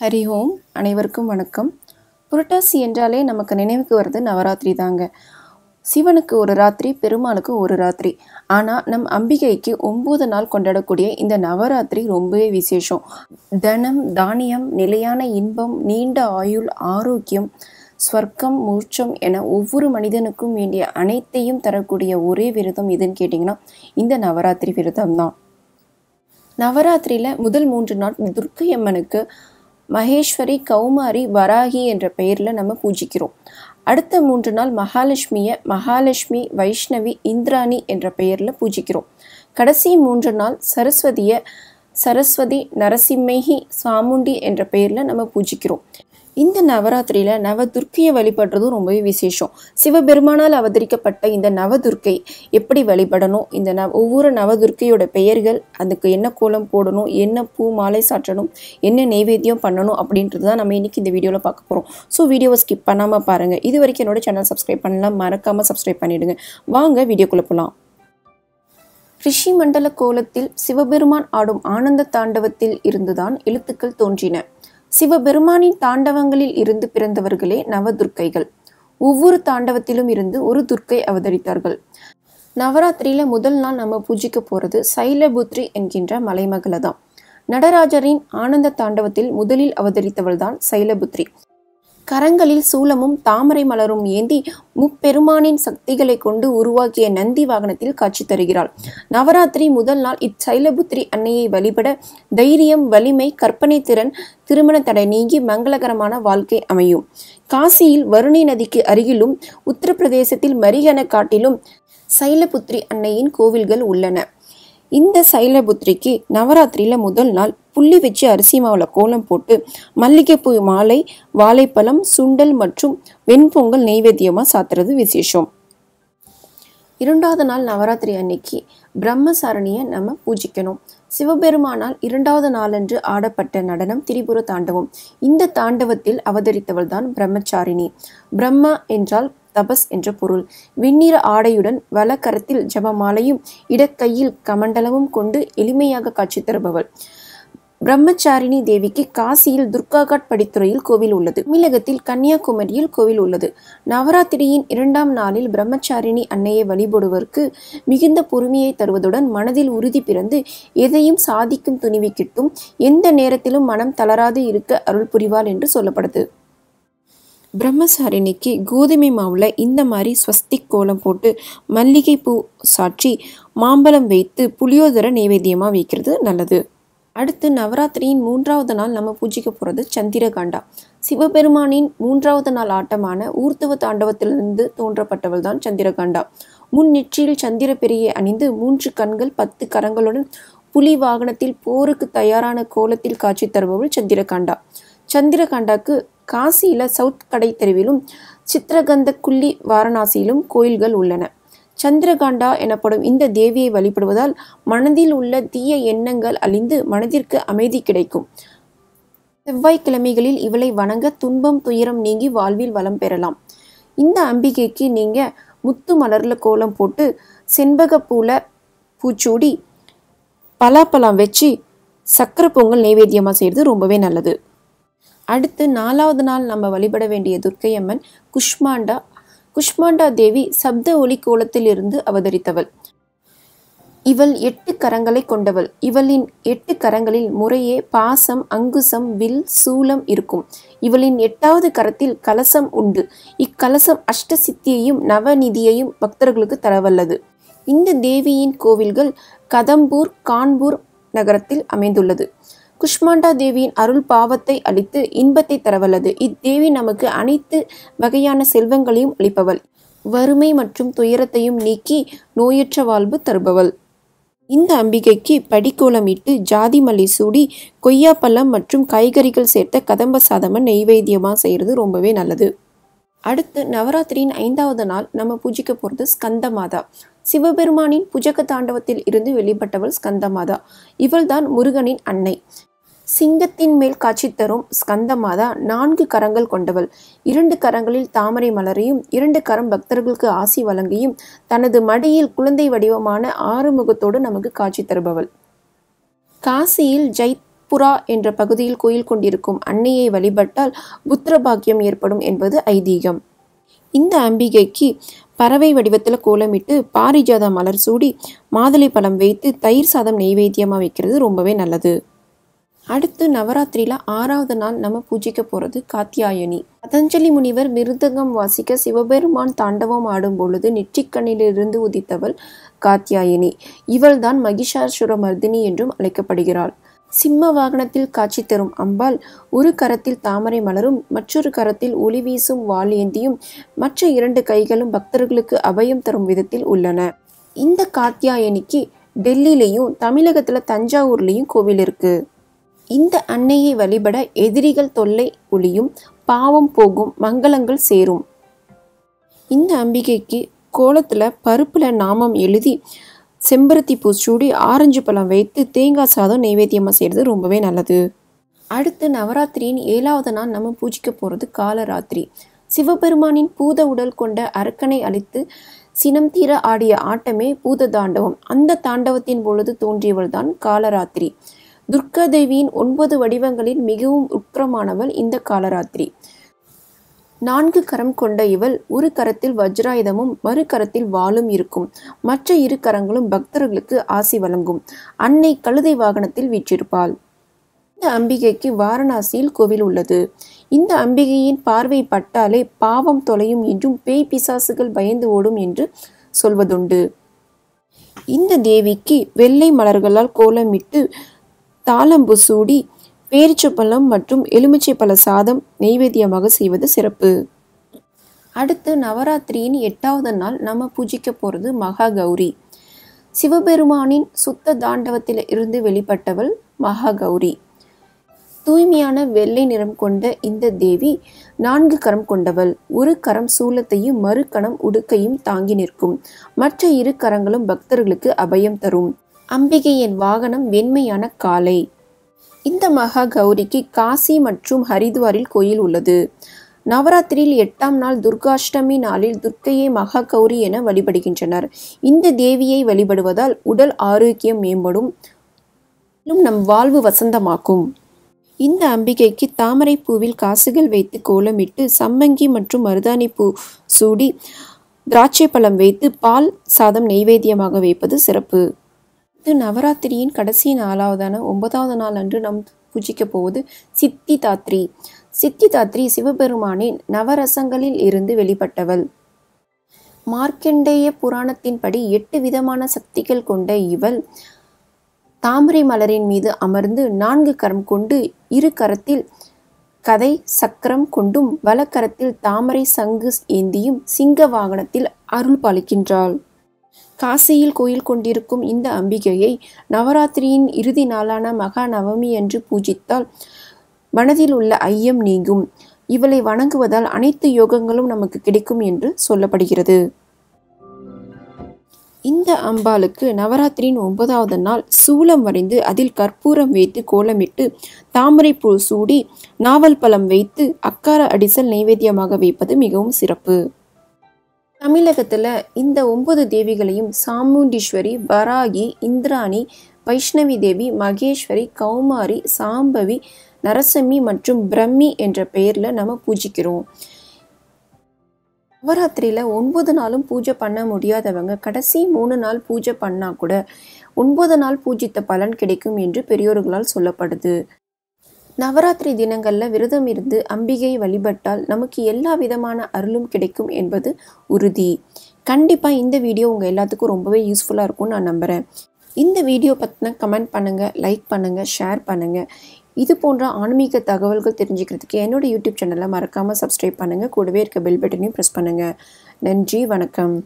ஹரி ஓம் அனைவருக்கும் வணக்கம். புரட்டாசி என்றாலே நமக்கு நினைவுக்கு வருது நவராத்திரி தாங்க. சிவனுக்கு ஒரு ராத்திரி பெருமாளுக்கு ஒரு ராத்திரி. ஆனால் நம் அம்பிகைக்கு ஒம்பது நாள் கொண்டாடக்கூடிய இந்த நவராத்திரி ரொம்பவே விசேஷம். தனம் தானியம் நிலையான இன்பம் நீண்ட ஆயுள் ஆரோக்கியம் ஸ்வர்க்கம் மூர்ச்சம் என ஒவ்வொரு மனிதனுக்கும் வேண்டிய அனைத்தையும் தரக்கூடிய ஒரே விரதம் எதுன்னு கேட்டிங்கன்னா இந்த நவராத்திரி விரதம் தான் நவராத்திரியில் முதல் மூன்று நாள் துர்க்கை அம்மனுக்கு மகேஸ்வரி கௌமாரி வராகி என்ற பெயரில் நம்ம பூஜிக்கிறோம். அடுத்த மூன்று நாள் மகாலட்சுமியை மகாலட்சுமி வைஷ்ணவி இந்திராணி என்ற பெயரில் பூஜிக்கிறோம். கடைசி மூன்று நாள் சரஸ்வதியை சரஸ்வதி நரசிம்மேகி சாமுண்டி என்ற பெயரில் நம்ம பூஜிக்கிறோம். இந்த நவராத்திரியில் நவதுர்க்கையை வழிபடுறதும் ரொம்பவே விசேஷம். சிவபெருமானால் அவதரிக்கப்பட்ட இந்த நவதுர்க்கை எப்படி வழிபடணும்? இந்த நவ ஒவ்வொரு நவதுர்க்கையோட பெயர்கள் அதுக்கு என்ன கோலம் போடணும் என்ன பூ மாலை சாற்றணும் என்ன நெய்வேத்தியம் பண்ணணும் அப்படின்றது தான் நம்ம இன்றைக்கி இந்த வீடியோவில் பார்க்க போகிறோம் ஸோ வீடியோவை ஸ்கிப் பண்ணாமல் பாருங்கள் இது வரைக்கும் என்னோட சேனல் சப்ஸ்கிரைப் பண்ணலாம் மறக்காமல் சப்ஸ்கிரைப் பண்ணிவிடுங்க வாங்க வீடியோக்குள்ளே போகலாம் ரிஷி மண்டல கோலத்தில் சிவபெருமான் ஆடும் ஆனந்த தாண்டவத்தில் இருந்துதான் எழுத்துக்கள் தோன்றின. சிவபெருமானின் தாண்டவங்களில் இருந்து பிறந்தவர்களே நவதுர்க்கைகள். ஒவ்வொரு தாண்டவத்திலும் இருந்து ஒரு துர்க்கை அவதரித்தார்கள். நவராத்திரியில முதல் நாள் நம்ம பூஜிக்க போறது சைலபுத்ரி என்கின்ற மலைமகளை தான் நடராஜரின் ஆனந்த தாண்டவத்தில் முதலில் அவதரித்தவள் தான் சைலபுத்ரி. கரங்களில் சூலமும் தாமரை மலரும் ஏந்தி முப்பெருமானின் சக்திகளை கொண்டு உருவாக்கிய நந்தி வாகனத்தில் காட்சி தருகிறாள். நவராத்திரி முதல் நாள் இச்சைலபுத்திரி அன்னையை வழிபட தைரியம் வலிமை கற்பனை திறன் திருமண தடை நீங்கி மங்களகரமான வாழ்க்கை அமையும். காசியில் வருணை நதிக்கு அருகிலும் உத்தரப்பிரதேசத்தில் மரிகன காட்டிலும் சைலபுத்திரி அன்னையின் கோவில்கள் உள்ளன. இந்த சைலபுத்திரிக்கு நவராத்திரியில முதல் நாள் புள்ளி வச்சு அரிசி மாவில் கோலம் போட்டு மல்லிகைப்பூ மாலை வாழைப்பழம் சுண்டல் மற்றும் வெண்பொங்கல் நெய்வேத்தியமாக சாத்துறது விசேஷம். இரண்டாவது நாள் நவராத்திரி அன்னைக்கு பிரம்மசாரணியை நம்ம பூஜிக்கணும். சிவபெருமானால் இரண்டாவது நாளன்று ஆடப்பட்ட நடனம் திரிபுர தாண்டவம். இந்த தாண்டவத்தில் அவதரித்தவள் தான் பிரம்மச்சாரிணி. பிரம்மா என்றால் தபஸ் என்ற பொருள். வெண்ணிற ஆடையுடன் வலக்கரத்தில் ஜபமாலையும் இடக்கையில் கமண்டலமும் கொண்டு எளிமையாக காட்சி தருபவள். பிரம்மச்சாரிணி தேவிக்கு காசியில் துர்காகாட் படித்துறையில் கோவில் உள்ளது. தமிழகத்தில் கன்னியாகுமரியில் கோவில் உள்ளது. நவராத்திரியின் இரண்டாம் நாளில் பிரம்மச்சாரிணி அன்னையை வழிபடுவதற்கு மிகுந்த பொறுமையை தருவதுடன் மனதில் உறுதி பிறந்து எதையும் சாதிக்கும் துணிவு கிட்டும் எந்த நேரத்திலும் மனம் தளராது இருக்க அருள் புரிவாள் என்று சொல்லப்படுது. பிரம்மசாரிணிக்கு கோதுமை மாவில் இந்த மாதிரி ஸ்வஸ்திக் கோலம் போட்டு மல்லிகை பூ சாற்றி மாம்பழம் வைத்து புளியோதர நைவேத்தியமாக வைக்கிறது நல்லது. அடுத்து நவராத்திரியின் மூன்றாவது நாள் நம்ம பூஜிக்க போகிறது சந்திரகாண்டா. சிவபெருமானின் மூன்றாவது நாள் ஆட்டமான ஊர்த்துவ தாண்டவத்திலிருந்து தோன்றப்பட்டவள் தான் சந்திரகாண்டா. முன் நெற்றியில் சந்திர பெரியை அணிந்து மூன்று கண்கள் பத்து கரங்களுடன் புலி வாகனத்தில் போருக்கு தயாரான கோலத்தில் காட்சி தருபவள் சந்திரகாண்டா. சந்திரகாண்டாக்கு காசியில் சவுத் கடை தெருவிலும் சித்திரகந்த குள்ளி வாரணாசியிலும் கோயில்கள் உள்ளன. சந்திரகாண்டா எனப்படும் இந்த தேவியை வழிபடுவதால் மனதில் உள்ள தீய எண்ணங்கள் அழிந்து மனதிற்கு அமைதி கிடைக்கும். செவ்வாய்க்கிழமைகளில் இவளை வணங்க துன்பம் துயரம் நீங்கி வாழ்வில் வளம் பெறலாம். இந்த அம்பிகைக்கு நீங்க முத்து மலர்ல கோலம் போட்டு செண்பகப்பூல பூச்சூடி பலாப்பழம் வச்சு சக்கரை பொங்கல் நைவேத்தியமாக செய்கிறது ரொம்பவே நல்லது. அடுத்து நாலாவது நாள் நம்ம வழிபட வேண்டிய துர்க்கையம்மன் குஷ்மாண்டா குஷ்மாண்டா தேவி சப்த ஒளி கோலத்திலிருந்து அவதரித்தவள். இவள் எட்டு கரங்களை கொண்டவள். இவளின் எட்டு கரங்களில் முறையே பாசம் அங்குசம் வில் சூலம் இருக்கும். இவளின் எட்டாவது கரத்தில் கலசம் உண்டு. இக்கலசம் அஷ்ட சித்தியையும் நவநிதியையும் பக்தர்களுக்கு தரவல்லது. இந்த தேவியின் கோவில்கள் கதம்பூர் கான்பூர் நகரத்தில் அமைந்துள்ளது. குஷ்மாண்டா தேவியின் அருள் பாவத்தை அளித்து இன்பத்தை தரவல்லது. இத்தேவி நமக்கு அனைத்து வகையான செல்வங்களையும் அளிப்பவள். வறுமை மற்றும் துயரத்தையும் நீக்கி நோயற்ற வாழ்வு தருபவள். இந்த அம்பிகைக்கு படிக்கோலமிட்டு ஜாதி மல்லி சூடி கொய்யாப்பழம் மற்றும் காய்கறிகள் சேர்த்த கதம்ப சாதம நெய்வேத்தியமாக செய்கிறது ரொம்பவே நல்லது. அடுத்து நவராத்திரியின் ஐந்தாவது நாள் நம்ம பூஜிக்க போகிறது ஸ்கந்தமாதா. சிவபெருமானின் புஜக தாண்டவத்தில் இருந்து வெளிப்பட்டவள் ஸ்கந்தமாதா. இவள்தான் முருகனின் அன்னை. சிங்கத்தின் மேல் காட்சி தரும் ஸ்கந்தமாதா நான்கு கரங்கள் கொண்டவள். இரண்டு கரங்களில் தாமரை மலரையும் இரண்டு கரம் பக்தர்களுக்கு ஆசி வழங்கியும் தனது மடியில் குழந்தை வடிவமான ஆறுமுகத்தோடு நமக்கு காட்சி தருபவள். காசியில் ஜெய்புரா என்ற பகுதியில் கோயில் கொண்டிருக்கும் அன்னையை வழிபட்டால் புத்திர பாக்கியம் ஏற்படும் என்பது ஐதீகம். இந்த அம்பிகைக்கு பறவை வடிவத்தில் கோலமிட்டு பாரிஜாத மலர் சூடி மாதுளை பழம் வைத்து தயிர் சாதம் நெய்வேத்தியமாக வைக்கிறது ரொம்பவே நல்லது. அடுத்து நவராத்திரியில ஆறாவது நாள் நம்ம பூஜிக்க போறது காத்தியாயனி பதஞ்சலி முனிவர் மிருதங்கம் வாசிக்க சிவபெருமான் தாண்டவம் ஆடும் பொழுது நெற்றிக்கண்ணிலிருந்து உதித்தவள் காத்தியாயனி இவள்தான் மகிஷாசுர மர்தினி என்றும் அழைக்கப்படுகிறாள். சிம்ம வாகனத்தில் காட்சி தரும் அம்பாள் ஒரு கரத்தில் தாமரை மலரும் மற்றொரு கரத்தில் ஒளி வீசும் வாள் ஏந்தியும் மற்ற இரண்டு கைகளும் பக்தர்களுக்கு அபயம் தரும் விதத்தில் உள்ளன. இந்த காத்தியாயனிக்கு டெல்லியிலையும் தமிழகத்துல தஞ்சாவூர்லேயும் கோவில் இருக்குது இந்த அன்னையை வழிபட எதிரிகள் தொல்லை ஒளியும் பாவம் போகும் மங்களங்கள் சேரும். இந்த அம்பிகைக்கு கோலத்தில் பருப்பில் நாமம் எழுதி செம்பருத்தி பூ சூடி ஆரஞ்சு பழம் வைத்து தேங்காய் சாதம் நைவேத்தியமாக செய்கிறது ரொம்பவே நல்லது. அடுத்து நவராத்திரியின் ஏழாவது நாள் நம்ம பூஜிக்க போகிறது காலராத்திரி. சிவபெருமானின் பூத உடல் கொண்ட அரக்கனை அழித்து சினம் தீர ஆடிய ஆட்டமே பூத தாண்டவம். அந்த தாண்டவத்தின் பொழுது தோன்றியவள் தான் காலராத்திரி. துர்கா தேவியின் ஒன்பது வடிவங்களில் மிகவும் உட்புறமானவள் இந்த காலராத்திரி. நான்கு கரம் கொண்ட இவள் ஒரு கரத்தில் வஜ்ராயுதமும் மறு கரத்தில் வாளும் இருக்கும். மற்ற இரு கரங்களும் பக்தர்களுக்கு ஆசி வழங்கும். அன்னை கழுதை வாகனத்தில் வீற்றிருப்பாள். இந்த அம்பிகைக்கு வாரணாசியில் கோவில் உள்ளது. இந்த அம்பிகையின் பார்வை பட்டாலே பாவம் தொலையும் என்றும் பேய் பிசாசுகள் பயந்து ஓடும் என்று சொல்வதுண்டு. இந்த தேவிக்கு வெள்ளை மலர்களால் கோலமிட்டு தாளம்பு சூடி பேரிச்சப்பழம் மற்றும் எலுமிச்சை பழ சாதம் நெய்வேத்தியமாக செய்வது சிறப்பு. அடுத்து நவராத்திரியின் எட்டாவது நாள் நம்ம பூஜிக்க போகிறது மகா கௌரி சிவபெருமானின் சுத்த தாண்டவத்தில் இருந்து வெளிப்பட்டவள் மகா கௌரி தூய்மையான வெள்ளை நிறம் கொண்ட இந்த தேவி நான்கு கரம் கொண்டவள். ஒரு கரம் சூலத்தையும் மறு கரம் உடுக்கையும் தாங்கி நிற்கும். மற்ற இரு கரங்களும் பக்தர்களுக்கு அபயம் தரும். அம்பிகையின் வாகனம் வெண்மையான காலை. இந்த மகா கௌரிக்கு காசி மற்றும் ஹரித்வாரில் கோயில் உள்ளது. நவராத்திரியில் எட்டாம் நாள் துர்காஷ்டமி நாளில் துர்க்கையை மகா கௌரி என வழிபடுகின்றனர். இந்த தேவியை வழிபடுவதால் உடல் ஆரோக்கியம் மேம்படும் நம் வாழ்வு வசந்தமாக்கும். இந்த அம்பிகைக்கு தாமரை பூவில் காசுகள் வைத்து கோலமிட்டு சம்மங்கி மற்றும் மருதாணி பூ சூடி திராட்சை பழம் வைத்து பால் சாதம் நெய்வேத்தியமாக வைப்பது சிறப்பு. அடுத்து நவராத்திரியின் கடைசி நாளாவதான ஒன்பதாவது நாள் அன்று நாம் பூஜிக்க போவது சித்தி தாத்ரி சித்தி தாத்ரி சிவபெருமானின் நவரசங்களில் இருந்து வெளிப்பட்டவள். மார்க்கண்டேய புராணத்தின்படி எட்டு விதமான சக்திகள் கொண்ட இவள் தாமரை மலரின் மீது அமர்ந்து நான்கு கரம் கொண்டு இரு கரத்தில் கதை சக்கரம் கொண்டும் வலக்கரத்தில் தாமரை சங்கு ஏந்தியும் சிங்க வாகனத்தில் அருள் பாலிக்கின்றாள். காசியில் கோயில் கொண்டிருக்கும் இந்த அம்பிகையை நவராத்திரியின் இறுதி நாளான மகா நவமி என்று பூஜித்தால் மனதில் உள்ள ஐயம் நீங்கும். இவளை வணங்குவதால் அனைத்து யோகங்களும் நமக்கு கிடைக்கும் என்று சொல்லப்படுகிறது. இந்த அம்பாளுக்கு நவராத்திரியின் ஒன்பதாவது நாள் சூலம் வரைந்து அதில் கற்பூரம் வைத்து கோலமிட்டு தாமரை பூ சூடி நாவல் பழம் வைத்து அக்கார அடிசல் நைவேத்தியமாக வைப்பது மிகவும் சிறப்பு. தமிழகத்துல இந்த ஒன்பது தேவிகளையும் சாமுண்டீஸ்வரி வராகி இந்திராணி வைஷ்ணவி தேவி மகேஸ்வரி கௌமாரி சாம்பவி நரசம்மி மற்றும் பிரம்மி என்ற பெயர்ல நம்ம பூஜிக்கிறோம். நவராத்திரியில ஒன்பது நாளும் பூஜை பண்ண முடியாதவங்க கடைசி மூணு நாள் பூஜை பண்ணா கூட ஒன்பது நாள் பூஜித்த பலன் கிடைக்கும் என்று பெரியோர்களால் சொல்லப்படுது. நவராத்திரி தினங்களில் விரதம் இருந்து அம்பிகை வழிபட்டால் நமக்கு எல்லா விதமான அருளும் கிடைக்கும் என்பது உறுதி. கண்டிப்பாக இந்த வீடியோ உங்கள் எல்லாத்துக்கும் ரொம்பவே யூஸ்ஃபுல்லாக இருக்கும்னு நான் நம்புகிறேன் இந்த வீடியோ பற்றின கமெண்ட் பண்ணுங்கள் லைக் பண்ணுங்கள் ஷேர் பண்ணுங்கள் இது போன்ற ஆன்மீக தகவல்கள் தெரிஞ்சுக்கிறதுக்கு என்னோடய யூடியூப் சேனலை மறக்காமல் சப்ஸ்கிரைப் பண்ணுங்க. கூடவே இருக்க பெல் பட்டனையும் ப்ரெஸ் பண்ணுங்கள் நன்றி வணக்கம்.